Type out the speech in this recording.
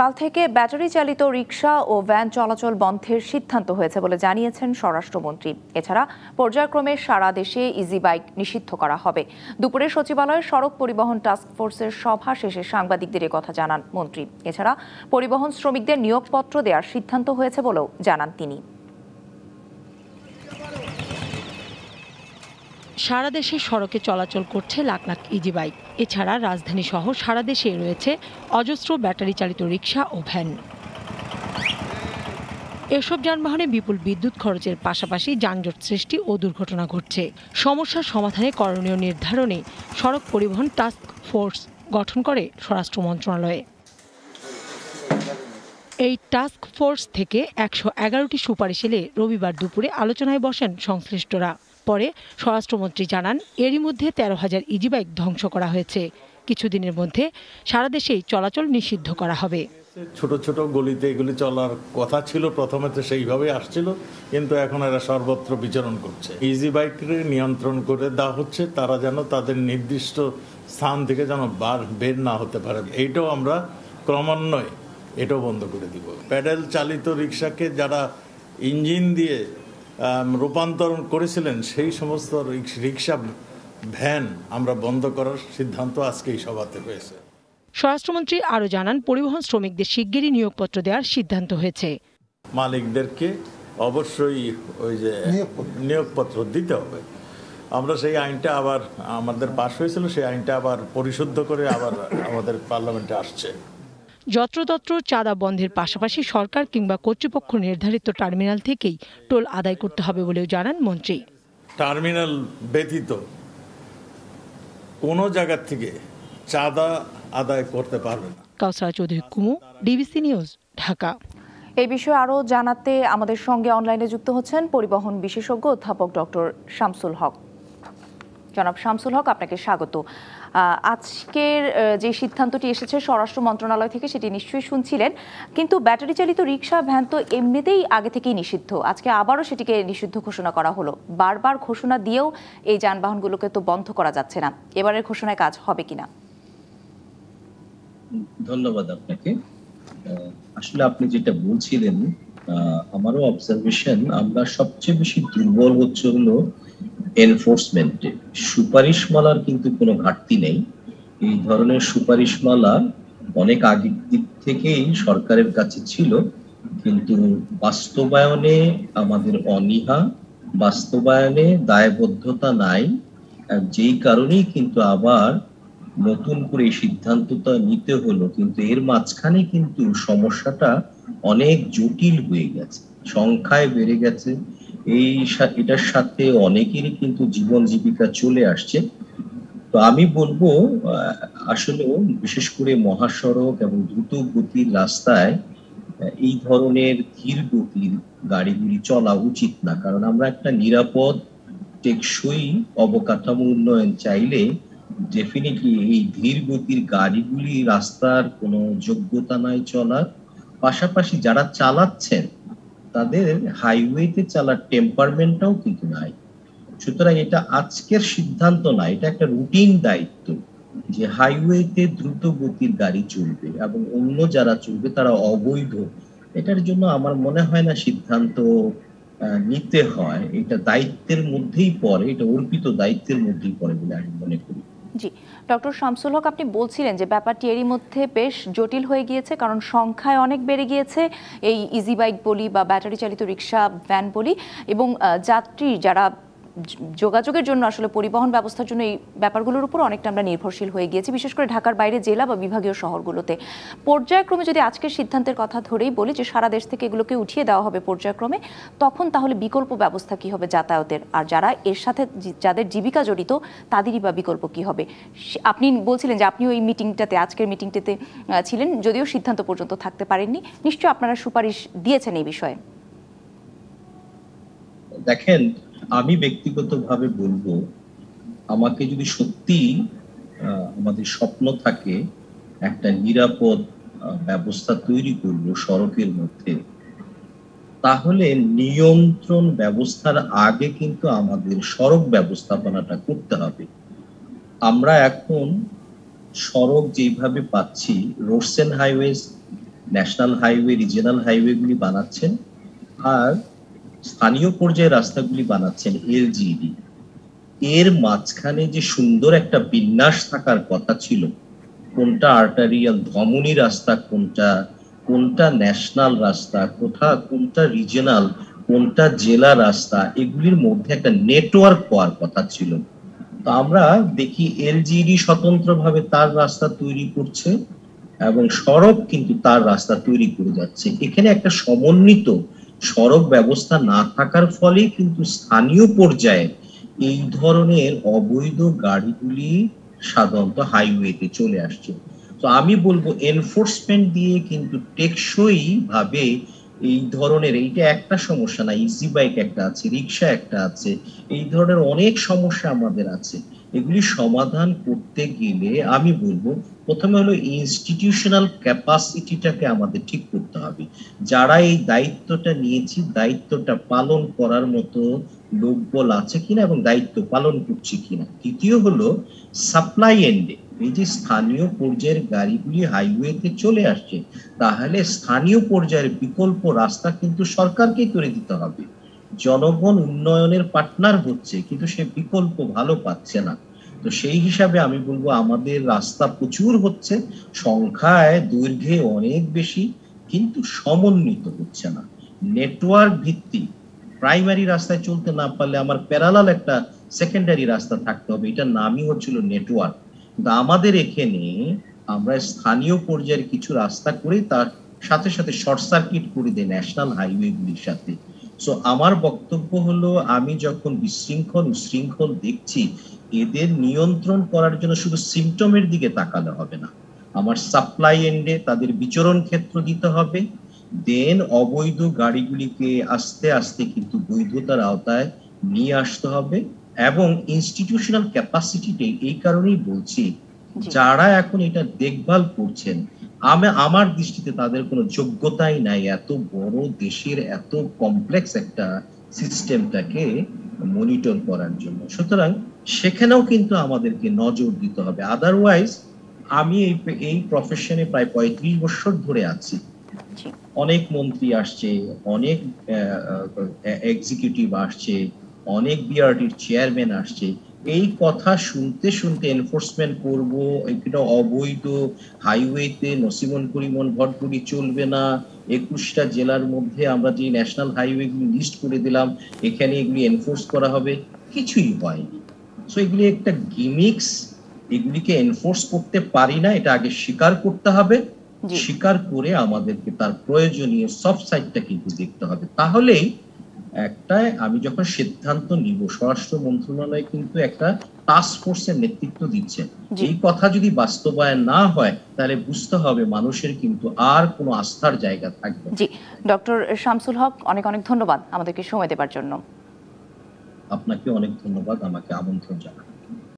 কাল থেকে ব্যাটারি চালিত রিক্সা ও ভ্যান চলাচল বন্ধের সিদ্ধান্ত হয়েছে বলে জানিয়েছেন স্বরাষ্ট্রমন্ত্রী। এছাড়া পর্যায়ক্রমে সারা দেশে ইজি বাইক নিষিদ্ধ করা হবে। দুপুরে সচিবালয়ে সড়ক পরিবহন টাস্ক ফোর্সের সভা শেষে সাংবাদিকদের কথা জানান মন্ত্রী। এছাড়া পরিবহন শ্রমিকদের নিয়োগপত্র দেওয়ার সিদ্ধান্ত হয়েছে বলেও জানান তিনি। সারা দেশে সড়কে চলাচল করছে লাখ লাখ ইজি বাইক এছাড়া রাজধানী সহ সারা দেশে রয়েছে অজস্র ব্যাটারি চালিত রিক্সা ও ভ্যান। এসব যানবাহনে বিপুল বিদ্যুৎ খরচের পাশাপাশি যানজট সৃষ্টি ও দুর্ঘটনা ঘটছে। সমস্যার সমাধানে করণীয় নির্ধারণে সড়ক পরিবহন টাস্ক ফোর্স গঠন করে স্বরাষ্ট্র মন্ত্রণালয়ে। এই টাস্ক ফোর্স থেকে একশো এগারোটি সুপারিশ এলে রবিবার দুপুরে আলোচনায় বসেন সংশ্লিষ্টরা। পরে স্বরাষ্ট্রমন্ত্রী জানান, এরই মধ্যে তেরো হাজার ইজি বাইক ধ্বংস করা হয়েছে। কিছুদিনের মধ্যে সারা দেশেই চলাচল নিষিদ্ধ করা হবে। ছোট ছোট গলিতে এগুলি চলার কথা ছিল, প্রথমে তো সেইভাবেই আসছিল, কিন্তু এখন এরা সর্বত্র বিচরণ করছে। ইজি বাইককে নিয়ন্ত্রণ করে দেওয়া হচ্ছে, তারা যেন তাদের নির্দিষ্ট স্থান থেকে যেন বার, বের না হতে পারে। এইটাও আমরা ক্রমান্বয়ে এটাও বন্ধ করে দিব। প্যাডেল চালিত রিক্সাকে যারা ইঞ্জিন দিয়ে রূপান্তরণ করেছিলেন সেই সমস্ত রিক্সা ভ্যান আমরা বন্ধ করার সিদ্ধান্ত আজকে এই সভাতে হয়েছে। স্বরাষ্ট্রমন্ত্রী আরও জানান পরিবহন শ্রমিকদের শিগগিরই নিয়োগপত্র দেওয়ার সিদ্ধান্ত হয়েছে। মালিকদেরকে অবশ্যই ওই যে নিয়োগপত্র দিতে হবে। আমরা সেই আইনটা আবার আমাদের পাশ হয়েছিল সেই আইনটা আবার পরিশুদ্ধ করে আবার আমাদের পার্লামেন্টে আসছে। যত্রতত্র চাঁদা বন্ধের পাশাপাশি সরকার কিংবা কর্তৃপক্ষ নির্ধারিত টার্মিনাল থেকেই টোল আদায় করতে হবে বলেও জানান মন্ত্রী। টার্মিনাল ব্যতীত কোনো জায়গা থেকে চাঁদা আদায় করতে পারবে না। Kausara Chowdhury Kumu DBC news Dhaka. এই বিষয়ে আরও জানাতে আমাদের সঙ্গে অনলাইনে যুক্ত হচ্ছেন পরিবহন বিশেষজ্ঞ অধ্যাপক ডক্টর শামসুল হক। জনাব শামসুল হক আপনাকে স্বাগত। আজকের যে সিদ্ধান্তটি এসেছে স্বরাষ্ট্র মন্ত্রণালয় থেকে সেটি নিশ্চয়ই শুনছিলেন। কিন্তু ব্যাটারি চালিত রিক্সা ভ্যান তো এমনিতেই আগে থেকেই নিষিদ্ধ। আজকে আবারও সেটিকে নিষিদ্ধ ঘোষণা করা হলো। বারবার ঘোষণা দিয়েও এই যানবাহনগুলোকে তো বন্ধ করা যাচ্ছে না। এবারের ঘোষণায় কাজ হবে কিনা? ধন্যবাদ আপনাকে। আসলে আপনি যেটা বলছিলেন আমারও অবজারভেশন আমরা সবচেয়ে বেশি দুর্বল হচ্ছে হলো এনফোর্সমেন্টে সুপারিশমালার কিন্তু কোনো ঘাটতি নেই। এই ধরনের সুপারিশমালা অনেক আগের দিক থেকেই সরকারের কাছে ছিল, কিন্তু বাস্তবায়নে আমাদের অনীহা, বাস্তবায়নে দায়বদ্ধতা নাই। যেই কারণেই কিন্তু আবার নতুন করে সিদ্ধান্তটা নিতে হলো, কিন্তু এর মাঝখানে কিন্তু সমস্যাটা অনেক জটিল হয়ে গেছে, সংখ্যায় বেড়ে গেছে। এই এটার সাথে অনেকেরই কিন্তু জীবন জীবিকা চলে আসছে। তো আমি বলব আসলে বিশেষ করে মহাসড়ক এবং দ্রুত গতির রাস্তায় এই ধরনের ধীর গতির গাড়িগুলি চলা উচিত না। কারণ আমরা একটা নিরাপদ, টেকসই অবকাঠামো উন্নয়ন চাইলে ডেফিনেটলি এই ধীর গতির গাড়িগুলি রাস্তার কোনো যোগ্যতা নাই চলার। পাশাপাশি যারা চালাচ্ছেন তাদের হাইওয়েতে চালার টেম্পারমেন্টটাও কিন্তু নাই? সুতরাং এটা আজকের সিদ্ধান্ত না, এটা একটা রুটিন দায়িত্ব যে হাইওয়েতে দ্রুত গতির গাড়ি চলবে এবং অন্য যারা চলবে তারা অবৈধ। এটার জন্য আমার মনে হয় না সিদ্ধান্ত নিতে হয়। এটা দায়িত্বের মধ্যেই পড়ে, এটা অর্পিত দায়িত্বের মধ্যেই পড়ে বলে আমি মনে করি। জি, ডক্টর শামসুল হক, আপনি বলছিলেন যে ব্যাপারটি এরই মধ্যে বেশ জটিল হয়ে গিয়েছে, কারণ সংখ্যায় অনেক বেড়ে গিয়েছে। এই ইজি বাইক বলি বা ব্যাটারি চালিত রিক্সা ভ্যান বলি এবং যাত্রী যারা যোগাযোগের জন্য আসলে পরিবহন ব্যবস্থার জন্য এই ব্যাপারগুলোর উপর অনেকটা আমরা নির্ভরশীল হয়ে গিয়েছি, বিশেষ করে ঢাকার বাইরে জেলা বা বিভাগীয় শহরগুলোতে। পর্যায়ক্রমে যদি আজকের সিদ্ধান্তের কথা ধরেই বলি যে সারা দেশ থেকে এগুলোকে উঠিয়ে দেওয়া হবে পর্যায়ক্রমে, তখন তাহলে বিকল্প ব্যবস্থা কি হবে যাতায়াতের? আর যারা এর সাথে যাদের জীবিকা জড়িত, তাদেরই বা বিকল্প কি হবে? আপনি বলছিলেন যে আপনিও এই মিটিংটাতে আজকের মিটিংটাতে ছিলেন, যদিও সিদ্ধান্ত পর্যন্ত থাকতে পারেননি। নিশ্চয় আপনারা সুপারিশ দিয়েছেন এই বিষয়ে। দেখেন আমি ব্যক্তিগতভাবে বলব, আমাকে যদি সত্যি আমাদের স্বপ্ন থাকে একটা নিরাপদ ব্যবস্থা তৈরি করব সড়কের মধ্যে, তাহলে নিয়ন্ত্রণ ব্যবস্থার আগে কিন্তু আমাদের সড়ক ব্যবস্থাপনাটা করতে হবে। আমরা এখন সড়ক যেভাবে পাচ্ছি roads and highways national highway regional হাইওয়েগুলি বানাচ্ছেন, আর স্থানীয় পর্যায়ে রাস্তাগুলি বানাচ্ছেন এলজিডি এর মাঝখানে যে সুন্দর একটা বিন্যাস থাকার কথা ছিল, কোনটা আর্টারিয়াল ধমনী রাস্তা, কোনটা কোনটা ন্যাশনাল রাস্তা, কোথা, কোনটা রিজিয়নাল কোনটা জেলা রাস্তা, এগুলির মধ্যে একটা নেটওয়ার্ক হওয়ার কথা ছিল। তো আমরা দেখি এলজিডি স্বতন্ত্রভাবে তার রাস্তা তৈরি করছে এবং সড়ক কিন্তু তার রাস্তা তৈরি করে যাচ্ছে। এখানে একটা সমন্বিত সড়ক ব্যবস্থা না থাকার ফলে কিন্তু স্থানীয় পর্যায়ে এই ধরনের অবৈধ গাড়িগুলি সাধারণত হাইওয়েতে চলে আসছে। তো আমি বলব এনফোর্সমেন্ট দিয়ে কিন্তু টেকসই ভাবে এই ধরনের, এইটা একটা সমস্যা না ইজি বাইক একটা আছে রিক্সা একটা আছে, এই ধরনের অনেক সমস্যা আমাদের আছে। এগুলি সমাধান করতে গেলে আমি বলব প্রথমে হলো ইনস্টিটিউশনাল ক্যাপাসিটিটাকে আমাদের ঠিক করতে হবে। যারা এই দায়িত্বটা নিয়েছি, দায়িত্বটা পালন করার মতো লোকবল আছে কিনা এবং দায়িত্ব পালন করছে কিনা। দ্বিতীয় হলো সাপ্লাই এন্ডে এই যে স্থানীয় পর্যায়ের গাড়িগুলি হাইওয়েতে চলে আসছে, তাহলে স্থানীয় পর্যায়ের বিকল্প রাস্তা কিন্তু সরকারকেই করে দিতে হবে। জনগণ উন্নয়নের পার্টনার হচ্ছে, কিন্তু সে বিকল্প ভালো পাচ্ছে না। তো সেই হিসাবে আমি বলব আমাদের রাস্তা প্রচুর হচ্ছে, সংখ্যায় দৈর্ঘ্যে অনেক বেশি, কিন্তু সমন্বিত হচ্ছে না। নেটওয়ার্ক ভিত্তিক প্রাইমারি রাস্তায় চলতে না পারলে আমার প্যারালাল একটা সেকেন্ডারি রাস্তা থাকতে হবে, এটার নামই হচ্ছিল নেটওয়ার্ক কিন্তু আমাদের এখানে আমরা স্থানীয় পর্যায়ের কিছু রাস্তা করে তার সাথে সাথে শর্ট সার্কিট করে দেয় ন্যাশনাল হাইওয়েগুলির সাথে। সো আমার বক্তব্য হলো আমি যখন বিশৃঙ্খল উশৃঙ্খল দেখছি এদের নিয়ন্ত্রণ করার জন্য শুধু সিমটমের দিকে তাকালে হবে না। আমার সাপ্লাই এন্ডে তাদের বিচরণ ক্ষেত্র দিতে হবে। দেন অবৈধ গাড়িগুলিকে আস্তে আস্তে কিন্তু বৈধতার আওতায় নিয়ে আসতে হবে এবং ইনস্টিটিউশনাল ক্যাপাসিটিতে এই কারণেই বলছি যারা এখন এটা দেখভাল করছেন আমি আমার দৃষ্টিতে তাদের কোনো যোগ্যতাই নাই। এত বড় দেশের এত কমপ্লেক্স একটা সিস্টেমটাকে মনিটর করার জন্য। সুতরাং সেখানেও কিন্তু আমাদেরকে নজর দিতে হবে। আদারওয়াইজ আমি এই এই প্রফেশনে প্রায় পঁয়ত্রিশ বছর ধরে আছি। অনেক মন্ত্রী আসছে অনেক এক্সিকিউটিভ আসছে অনেক বিআরটির চেয়ারম্যান আসছে। এই কথা শুনতে শুনতে এনফোর্সমেন্ট করব এটা অবৈধ হাইওয়েতে নসিমন করিমন ভটপুরি চলবে না। একুশটা জেলার মধ্যে আমরা যে ন্যাশনাল হাইওয়েগুলি লিস্ট করে দিলাম এখানে এগুলি এনফোর্স করা হবে। কিছুই হয়নি। সো এগুলি একটা গিমিক্স এগুলিকে এনফোর্স করতে পারি না এটা আগে স্বীকার করতে হবে। স্বীকার করে আমাদেরকে তার প্রয়োজনীয় সব সাইডটা কিন্তু দেখতে হবে। তাহলেই একটা আমি যখন সিদ্ধান্ত নিব স্বরাষ্ট্র মন্ত্রণালয় কিন্তু একটা টাস্ক ফোর্সের নেতৃত্ব দিচ্ছে। এই কথা যদি বাস্তবায়ন না হয় তাহলে বুঝতে হবে মানুষের কিন্তু আর কোনো আস্থার জায়গা থাকবে। জি ডক্টর শামসুল হক অনেক অনেক ধন্যবাদ আমাদেরকে সময় দেবার জন্য আপনাকে অনেক ধন্যবাদ আমাকে আমন্ত্রণ জানান